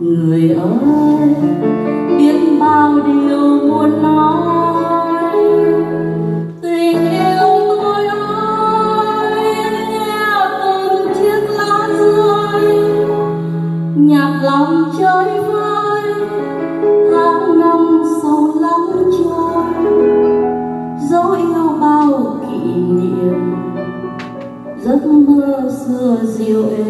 người ơi, biết bao điều muốn nói. Tình yêu tôi ơi từng chiếc lá rơi. Nhạt lòng chơi vơi, tháng năm sâu lắng trôi. Dấu yêu bao kỷ niệm, giấc mơ xưa dịu êm.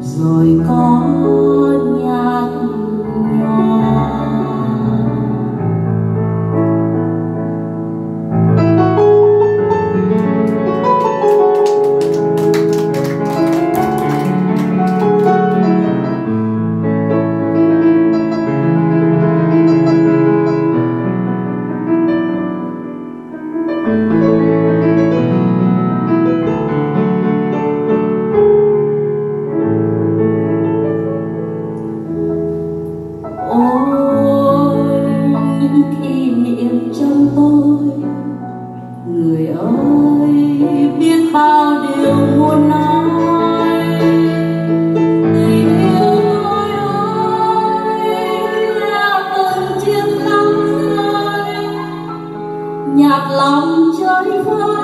rồi có nhạc nhòa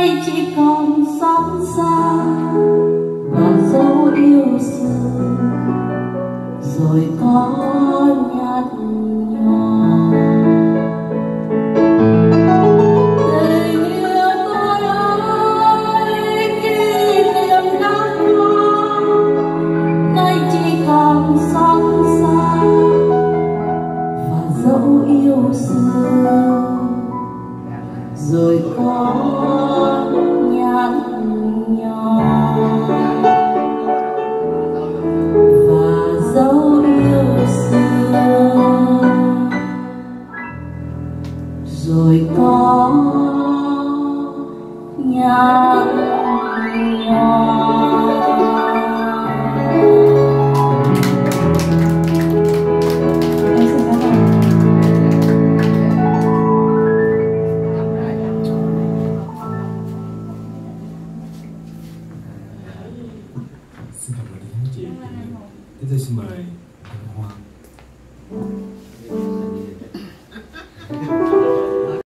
đây chỉ còn xót xa và dấu yêu xưa rồi có nhạt nhòa rồi có nhạc hoa Tiếp theo xin mời anh Hoàng.